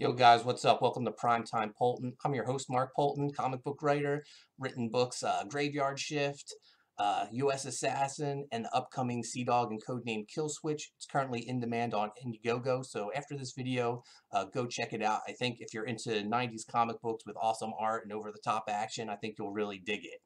Yo guys, what's up? Welcome to Primetime Poulton. I'm your host, Mark Poulton, comic book writer, written books uh, Graveyard Shift, uh, U.S. Assassin, and the upcoming Sea Dog and Codename Kill Switch. It's currently in demand on Indiegogo, so after this video, uh, go check it out. I think if you're into 90s comic books with awesome art and over-the-top action, I think you'll really dig it.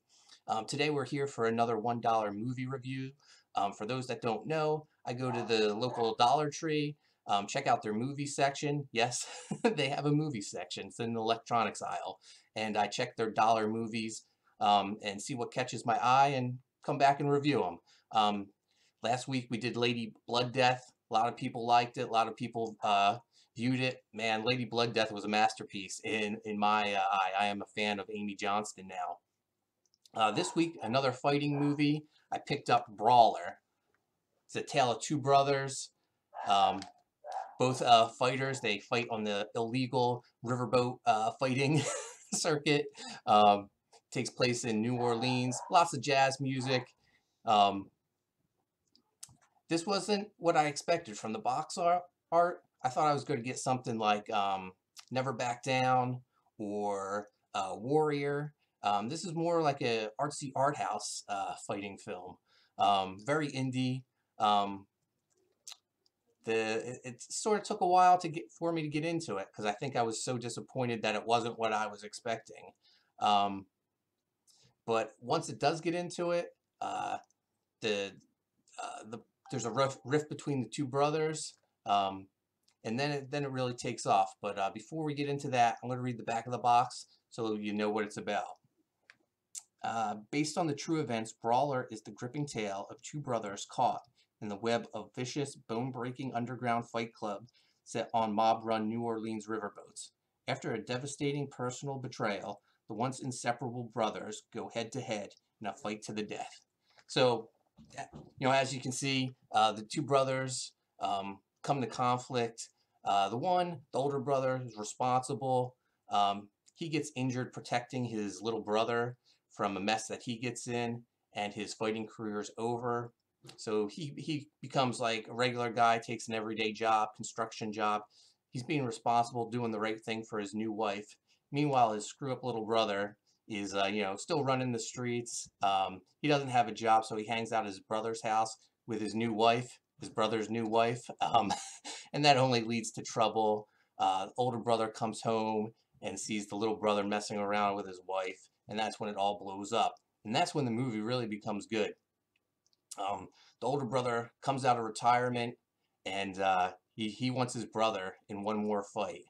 Um, today we're here for another $1 movie review. Um, for those that don't know, I go to the local Dollar Tree, um, check out their movie section. Yes, they have a movie section. It's in the electronics aisle. And I check their dollar movies um, and see what catches my eye and come back and review them. Um, last week we did Lady Blood Death. A lot of people liked it. A lot of people uh, viewed it. Man, Lady Blood Death was a masterpiece in, in my uh, eye. I am a fan of Amy Johnston now. Uh, this week, another fighting movie. I picked up Brawler. It's a tale of two brothers. Um, both uh, fighters, they fight on the illegal riverboat uh, fighting circuit. Um, takes place in New Orleans. Lots of jazz music. Um, this wasn't what I expected from the box art. I thought I was going to get something like um, Never Back Down or uh, Warrior. Um, this is more like a artsy art house uh, fighting film. Um, very indie. Um, the it, sort of took a while to get for me to get into it because I think I was so disappointed that it wasn't what I was expecting. Um, but once it does get into it, uh, the uh, the there's a rift, rift between the two brothers, um, and then it then it really takes off. But uh, before we get into that, I'm going to read the back of the box so you know what it's about. Uh, based on the true events, Brawler is the gripping tale of two brothers caught in the web of vicious, bone-breaking underground fight club set on mob-run New Orleans riverboats. After a devastating personal betrayal, the once inseparable brothers go head-to-head -head in a fight to the death. So, you know, as you can see, uh, the two brothers um, come to conflict. Uh, the one, the older brother, is responsible. Um, he gets injured protecting his little brother from a mess that he gets in, and his fighting career is over. So he, he becomes like a regular guy, takes an everyday job, construction job. He's being responsible, doing the right thing for his new wife. Meanwhile, his screw-up little brother is, uh, you know, still running the streets. Um, he doesn't have a job, so he hangs out at his brother's house with his new wife, his brother's new wife. Um, and that only leads to trouble. Uh, older brother comes home and sees the little brother messing around with his wife. And that's when it all blows up. And that's when the movie really becomes good. Um, the older brother comes out of retirement and uh, he, he wants his brother in one more fight.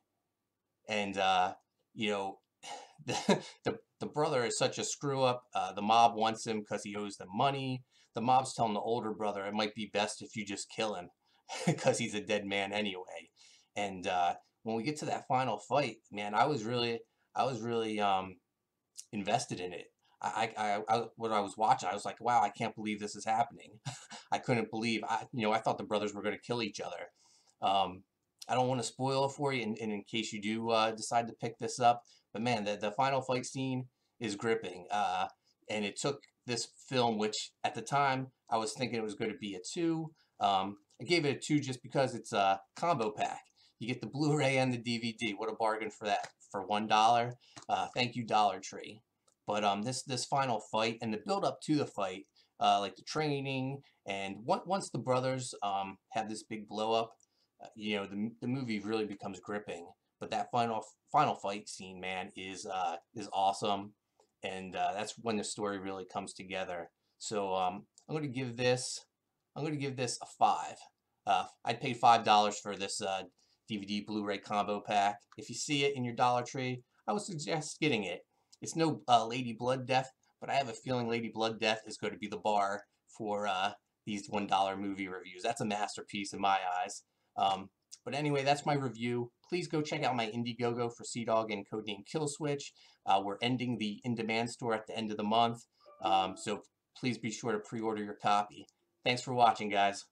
And, uh, you know, the, the, the brother is such a screw up. Uh, the mob wants him because he owes them money. The mob's telling the older brother it might be best if you just kill him because he's a dead man anyway. And uh, when we get to that final fight, man, I was really, I was really um, invested in it. I, I, I, when I was watching, I was like, wow, I can't believe this is happening. I couldn't believe, I, you know, I thought the brothers were going to kill each other. Um, I don't want to spoil it for you in, in, in case you do uh, decide to pick this up. But man, the, the final fight scene is gripping. Uh, and it took this film, which at the time I was thinking it was going to be a 2. Um, I gave it a 2 just because it's a combo pack. You get the Blu-ray and the DVD. What a bargain for that, for $1. Uh, thank you, Dollar Tree. But um, this this final fight and the build up to the fight, uh, like the training, and once the brothers um, have this big blow up, uh, you know the the movie really becomes gripping. But that final final fight scene, man, is uh, is awesome, and uh, that's when the story really comes together. So um, I'm going to give this I'm going to give this a five. Uh, I'd pay five dollars for this DVD uh, Blu-ray combo pack. If you see it in your Dollar Tree, I would suggest getting it. It's no uh, Lady Blood Death, but I have a feeling Lady Blood Death is going to be the bar for uh, these $1 movie reviews. That's a masterpiece in my eyes. Um, but anyway, that's my review. Please go check out my Indiegogo for Sea Dog and Codename Kill Switch. Uh, we're ending the in-demand store at the end of the month, um, so please be sure to pre-order your copy. Thanks for watching, guys.